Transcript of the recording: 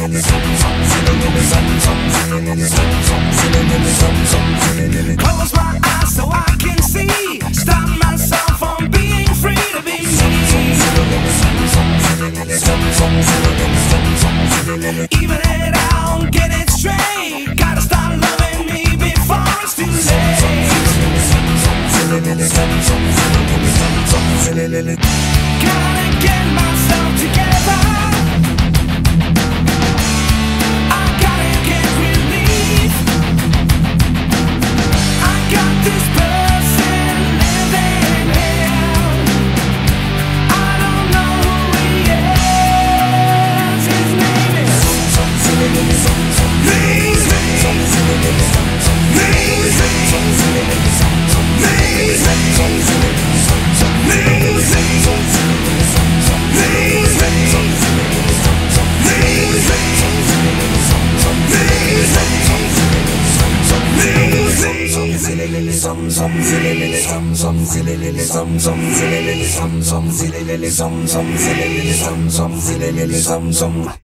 Close my eyes so I can see. Stop myself from being free to be me. Even it out, get it straight. Gotta stop loving me before it's too late. Gotta get myself. zilele zom zom zilele zom zom zilele zom zom zilele zom zom zilele zom zom zilele zom zom zilele zom zom